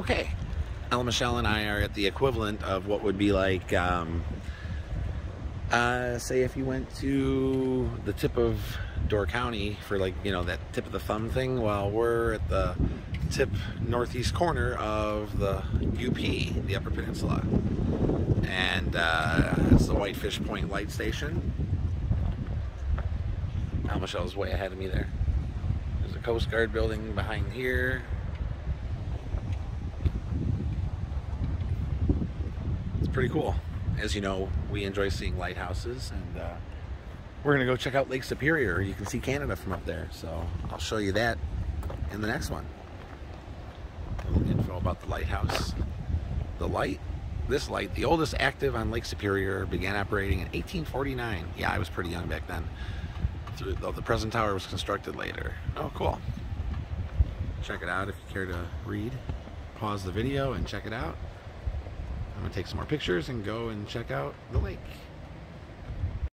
Okay, L. Michelle and I are at the equivalent of what would be like, um, uh, say if you went to the tip of Door County for like, you know, that tip of the thumb thing, well, we're at the tip northeast corner of the UP, the Upper Peninsula. And uh, it's the Whitefish Point Light Station. L. Michelle's way ahead of me there. There's a Coast Guard building behind here. Pretty cool. As you know, we enjoy seeing lighthouses, and uh, we're going to go check out Lake Superior. You can see Canada from up there, so I'll show you that in the next one. A little info about the lighthouse. The light, this light, the oldest active on Lake Superior, began operating in 1849. Yeah, I was pretty young back then. Though the present tower was constructed later. Oh, cool. Check it out if you care to read. Pause the video and check it out. Take some more pictures and go and check out the lake.